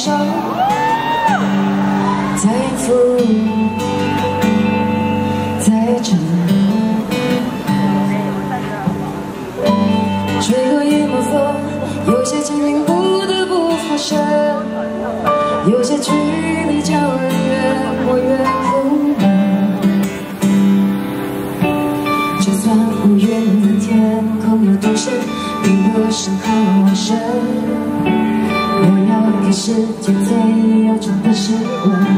在哭，在沉默。吹过一抹风，有些事情不得不发生。有些距离叫人越活越丰。就算乌云的天空有多深，并不深刻。世界最忧愁的是我。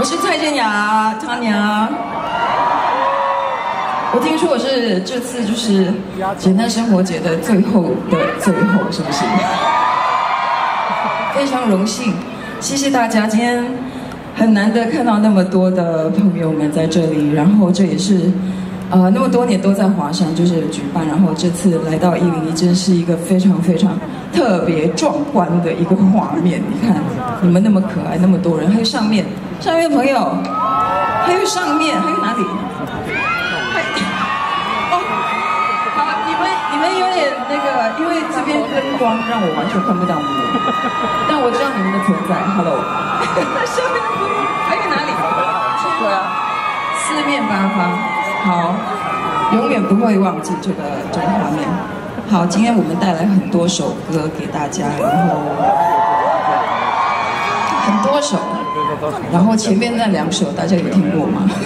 我是蔡健雅，他娘。我听说我是这次就是简单生活节的最后的最后，是不是？非常荣幸，谢谢大家。今天很难得看到那么多的朋友们在这里，然后这也是呃那么多年都在华山就是举办，然后这次来到一零一，真是一个非常非常特别壮观的一个画面。你看你们那么可爱，那么多人，还有上面上面的朋友，还有上面还有哪里？还哦，好，你们你们有点那个，因为这边灯光让我完全看不到你们，但我知道你们的存在。Hello，下面的朋友还有哪里？对啊，四面八方，好，永远不会忘记这个这个画面。好，今天我们带来很多首歌给大家，然后很多首，然后前面那两首大家有听过吗？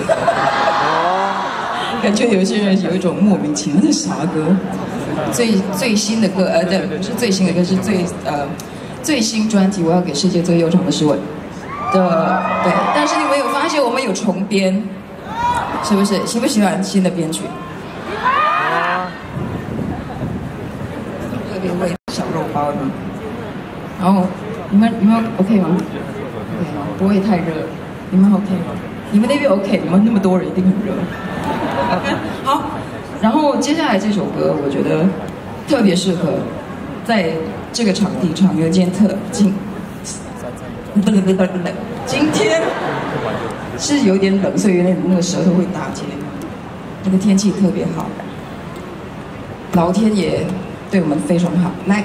感觉有些人有一种莫名其妙的啥歌。最最新的歌，呃，对，不是最新的歌，是最呃最新专辑《我要给世界最悠长的诗吻》的，对。但是你们有发现我们有重编，是不是？喜不喜欢新的编曲？特别为小肉包的。然后你们你们 OK 吗？OK 吗？不会太热，你们 OK 吗？你们那边 OK？你们那么多人一定很热。好，然后接下来这首歌，我觉得特别适合在这个场地唱，因为今天特今不冷不今天 是有点冷，所以有点那个舌头会打结。那个天气特别好，老天爷对我们非常好。来。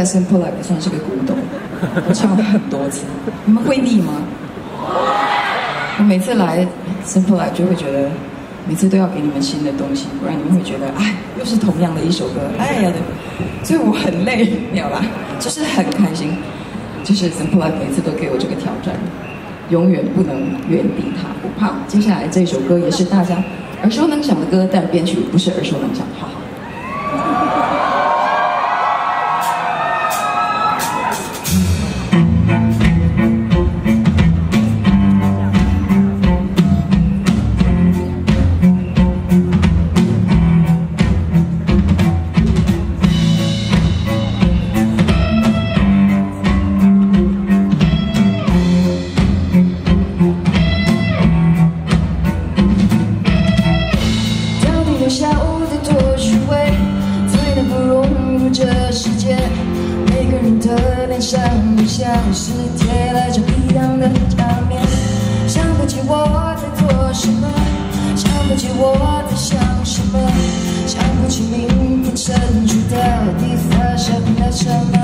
在 Simple Life 算是个古董，我唱了很多次，你们会腻吗？我每次来 Simple Life 就会觉得，每次都要给你们新的东西，不然你们会觉得，哎，又是同样的一首歌，哎呀的，所以我很累，明啦？就是很开心，就是 Simple Life 每次都给我这个挑战，永远不能原地踏步，怕。接下来这首歌也是大家耳熟能详的歌，但编曲不是耳熟能详，好。像是贴了张一样的假面想不起我在做什么想不起我在想什么想不起明天身处到底发生了什么。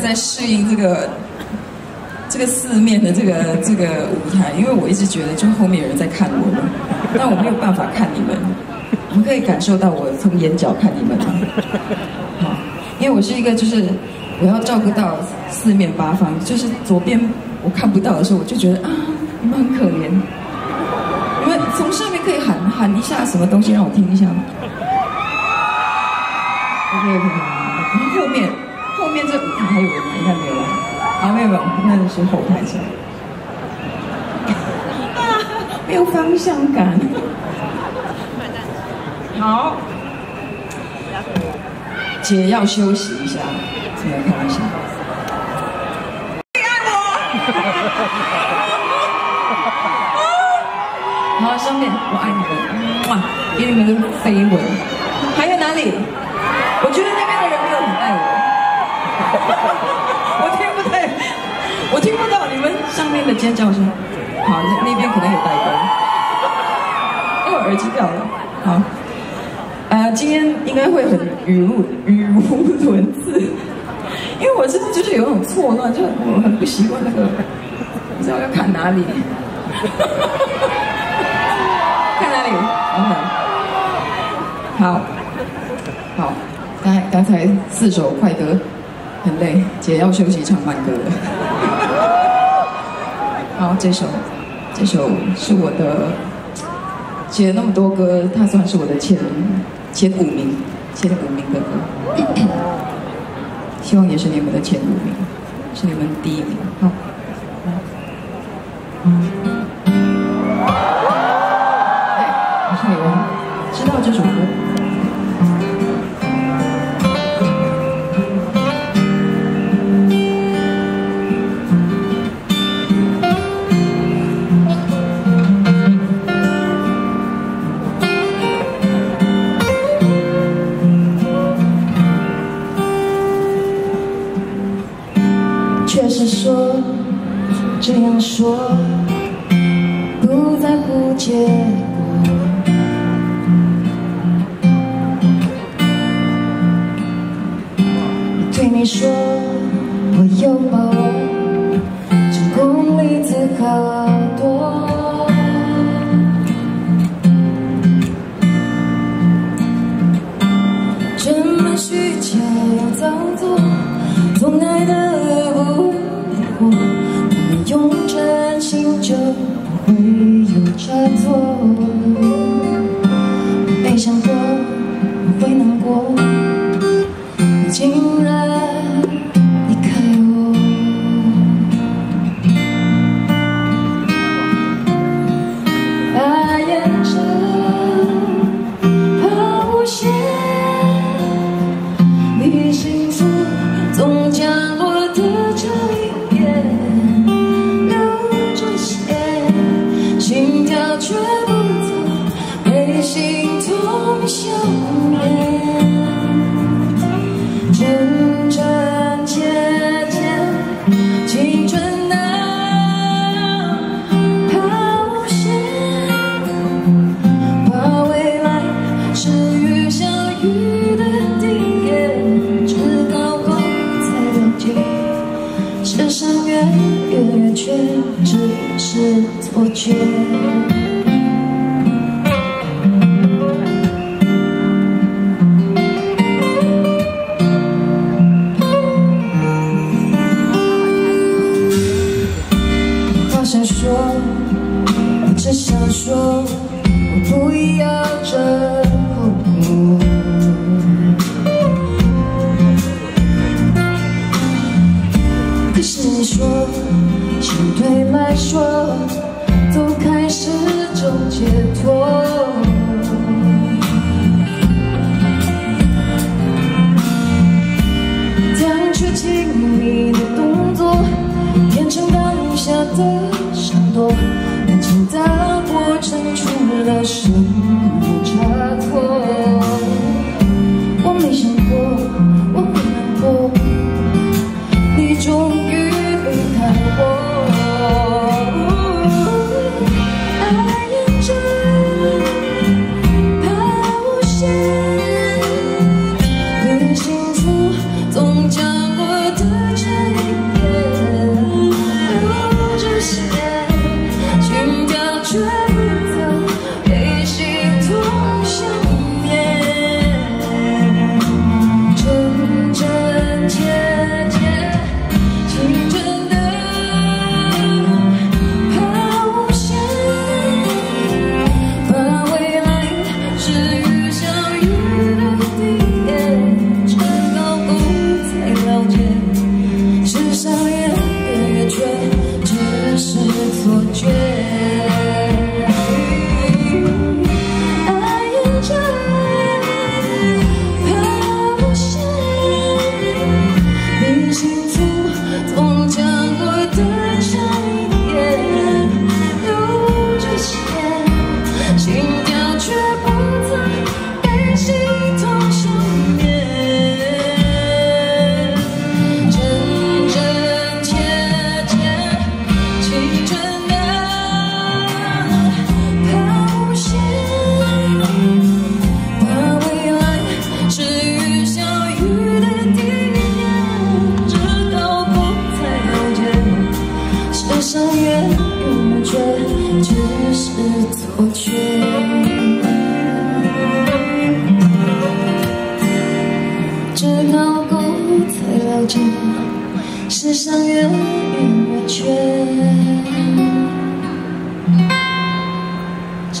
在适应这个这个四面的这个这个舞台，因为我一直觉得就后面有人在看我们，但我没有办法看你们。你们可以感受到我从眼角看你们吗？好，因为我是一个就是我要照顾到四面八方，就是左边我看不到的时候，我就觉得啊，你们很可怜。你们从上面可以喊喊一下什么东西让我听一下吗？OK OK，然后后面面这舞台还有人吗？应该没有吧？啊，没有没有，那是后台是吧？啊，没有方向感。好，姐要休息一下，没有开玩笑。好，上面我爱你们，哇，给你们个飞吻。还有哪里？我觉得那边的人没有很爱我，我听不太，我听不到你们上面的尖叫声。好，那那边可能有代沟，因为我耳机掉了。好。呃，今天应该会很语无语无伦次，因为我真的就是有种错乱，就我很不习惯那个，不知道要看哪里，看哪里，OK，好，好，刚才刚才四首快歌很累，姐要休息唱慢歌了。好，这首这首是我的写了那么多歌，它算是我的前前五名，前五名的歌，希望也是你们的前五名，是你们第一名。好，说，我有把握，世上越远却只是错觉。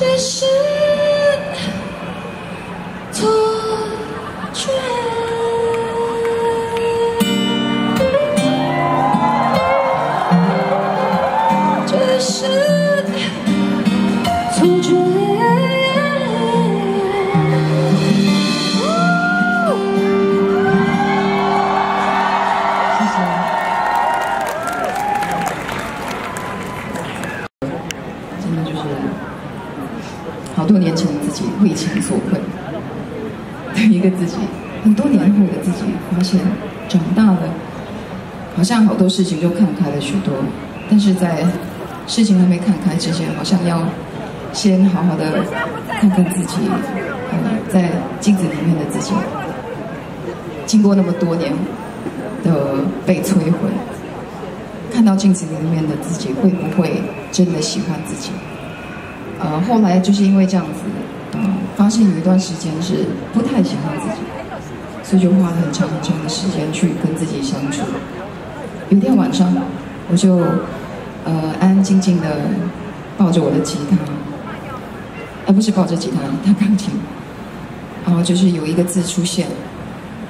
只是像好多事情就看开了许多，但是在事情还没看开之前，好像要先好好的看看自己，嗯，在镜子里面的自己，经过那么多年的被摧毁，看到镜子里面的自己，会不会真的喜欢自己？呃，后来就是因为这样子，呃，发现有一段时间是不太喜欢自己，所以就花了很长很长的时间去跟自己相处。有一天晚上，我就呃安安静静的抱着我的吉他，而、不是抱着吉他，弹钢琴，然后就是有一个字出现，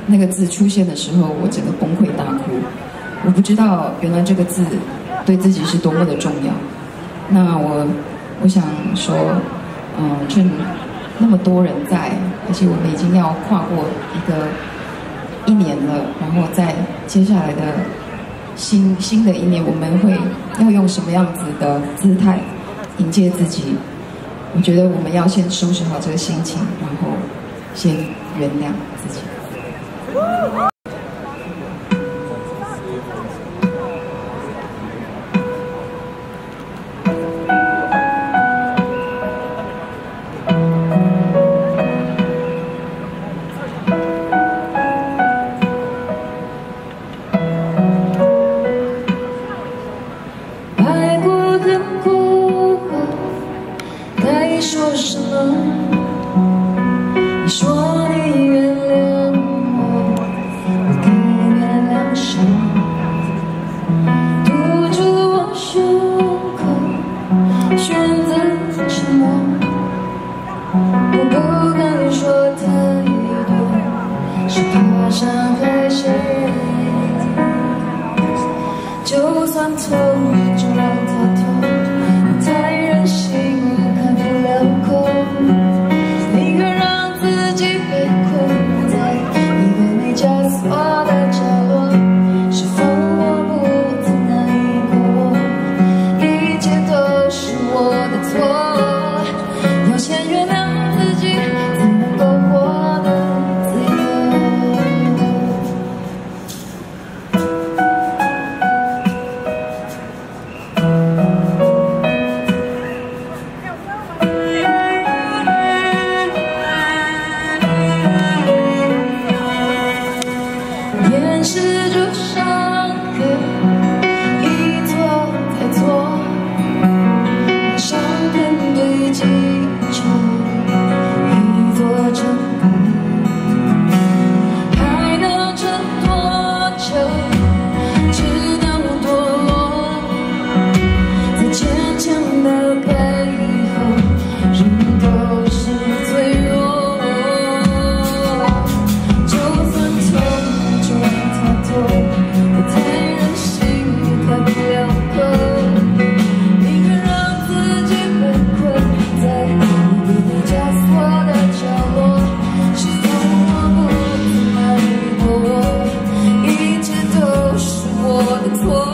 那个字出现的时候，我整个崩溃大哭。我不知道原来这个字对自己是多么的重要。那我我想说，嗯、趁那么多人在，而且我们已经要跨过一个一年了，然后在接下来的新新的一年，我们会要用什么样子的姿态迎接自己？我觉得我们要先收拾好这个心情，然后先原谅自己。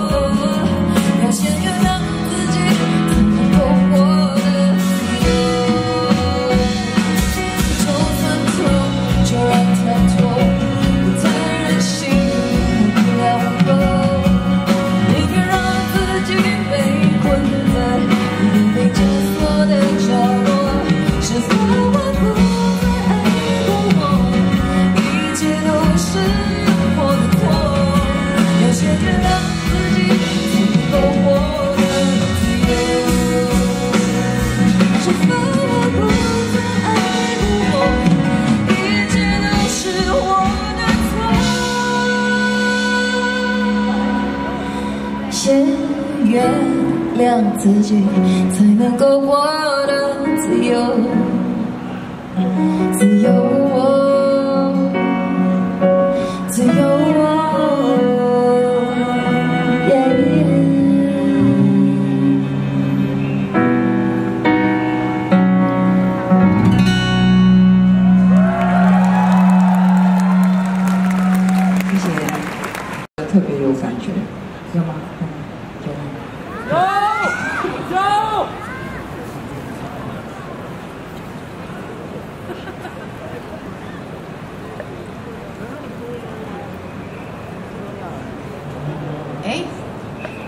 的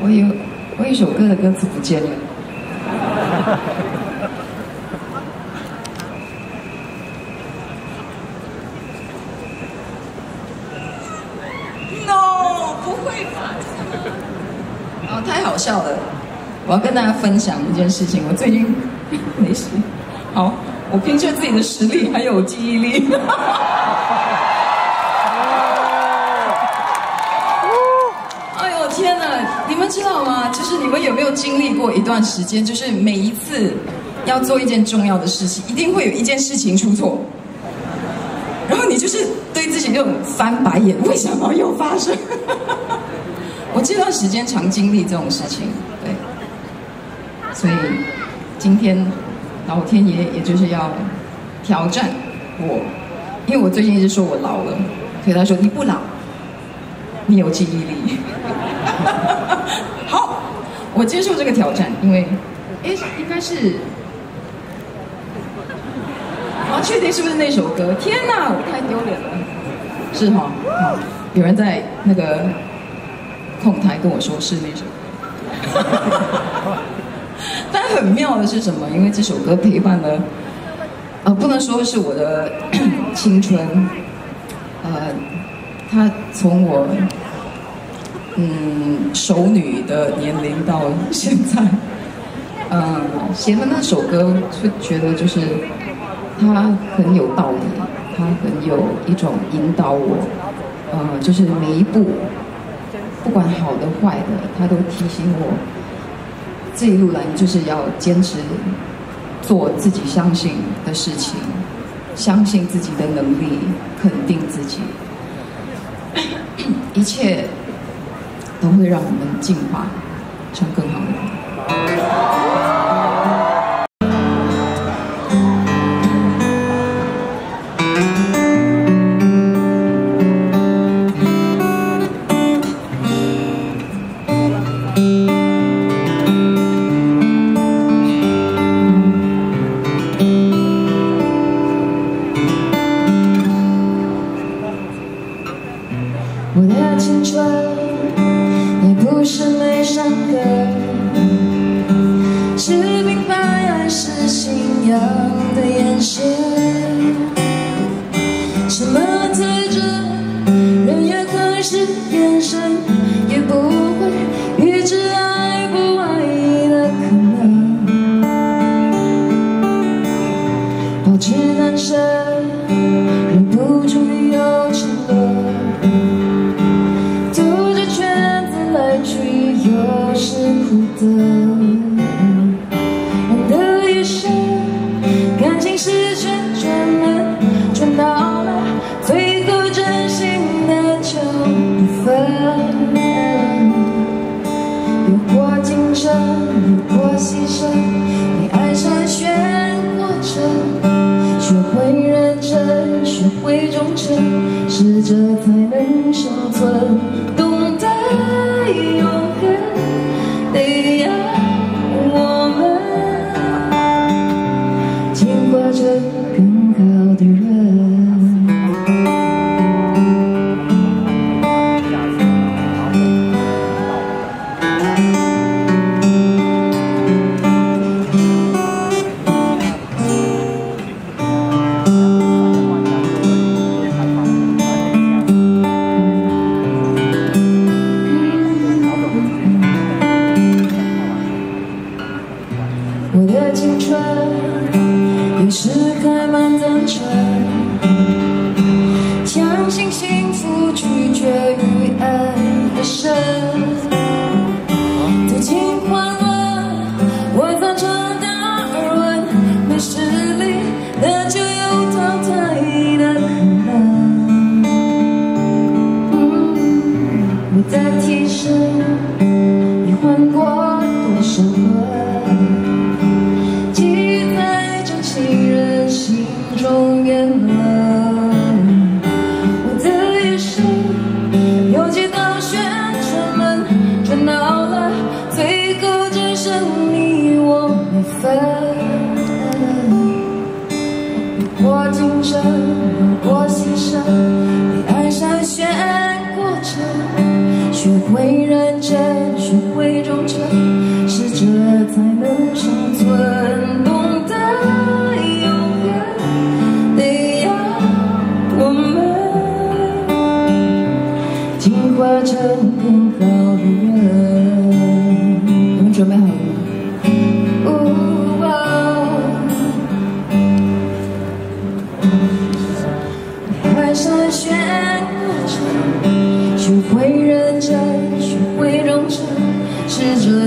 我有我有一首歌的歌词不见了。No，不会吧？哦，太好笑了！我要跟大家分享一件事情，我最近 没事。好，我凭借自己的实力还有记忆力。你们有没有经历过一段时间，就是每一次要做一件重要的事情，一定会有一件事情出错，然后你就是对自己那种翻白眼，为什么又发生？我这段时间常经历这种事情，对，所以今天老天爷也就是要挑战我，因为我最近一直说我老了，所以他说你不老，你有记忆力。好，我接受这个挑战，因为，哎，应该是，我要确定是不是那首歌？天哪，我太丢脸了。是哈，好，有人在那个控台跟我说是那首歌。但很妙的是什么？因为这首歌陪伴了，呃，不能说是我的 青春，呃，它从我嗯熟女的年龄到现在，嗯，写的那首歌就觉得就是它很有道理，它很有一种引导我，呃，就是每一步，不管好的坏的，它都提醒我。这一路来就是要坚持做自己相信的事情，相信自己的能力，肯定自己，一切都会让我们进化，成更好的人。是眼神，When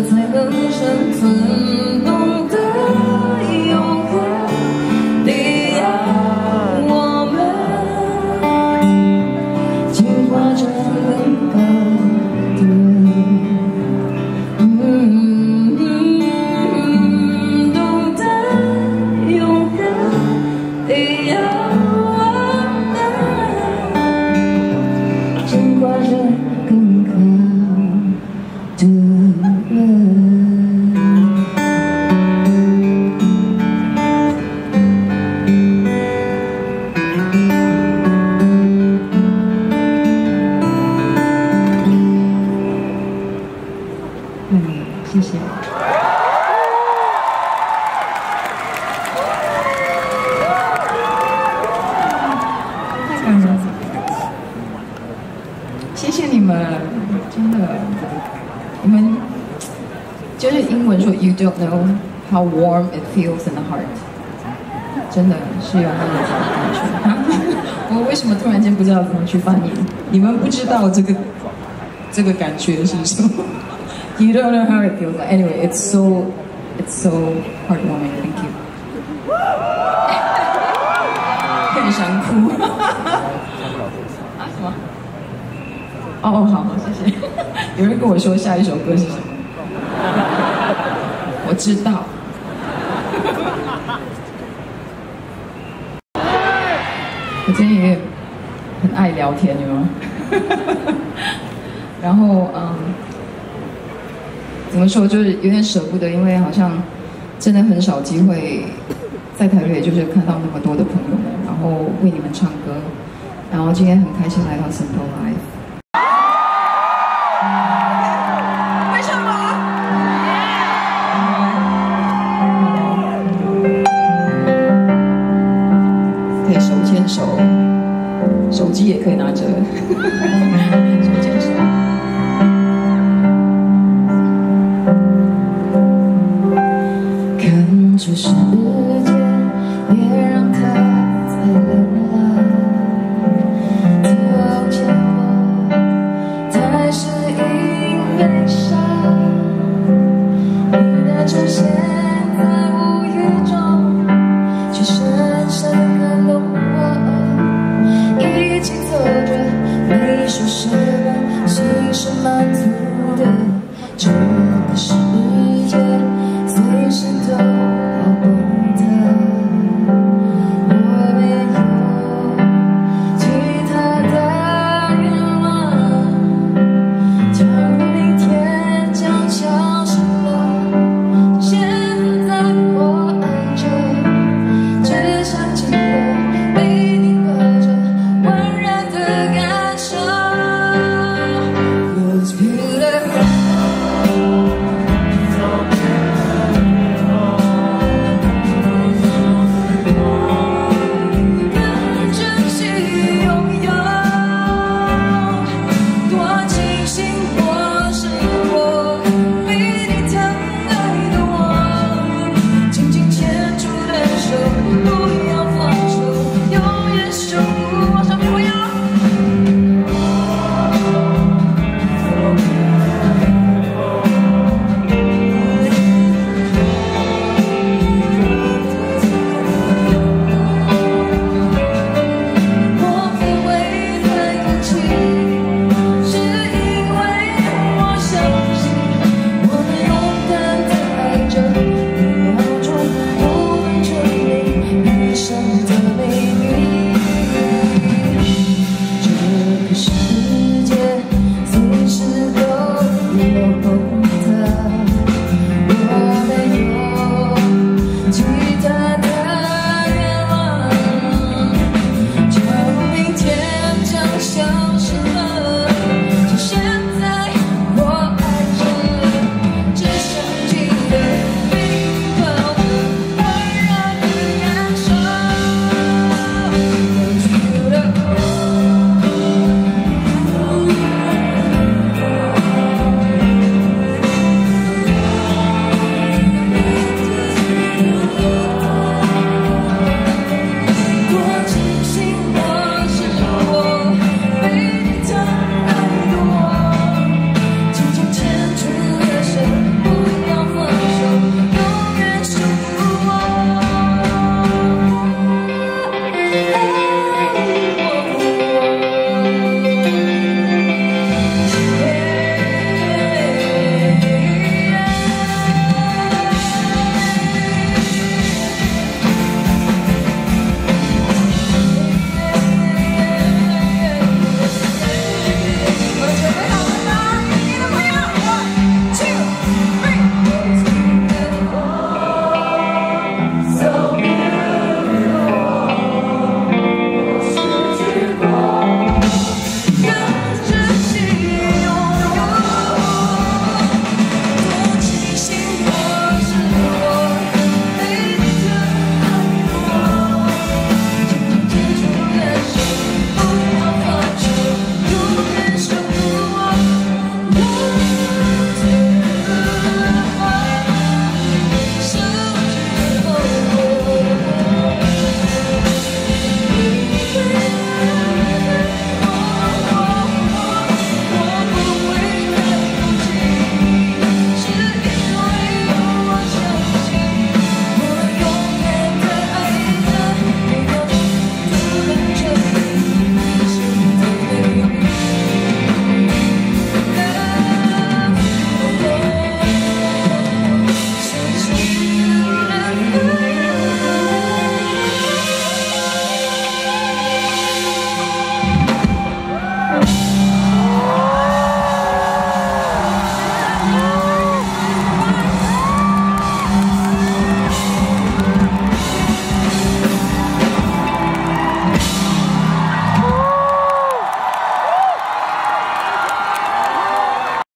才能生存，道怎么去翻译？你们不知道这个这个感觉是什么？You don't know how it feels. Anyway, it's so it's so heartwarming. Thank you. 很想哭。啊什么？哦哦，好，谢谢。有人跟我说下一首歌是什么？我知道。我今天也很爱聊天，有吗？然后嗯，怎么说，就是有点舍不得，因为好像真的很少机会在台北，就是看到那么多的朋友们，然后为你们唱歌，然后今天很开心来到 Simple Life。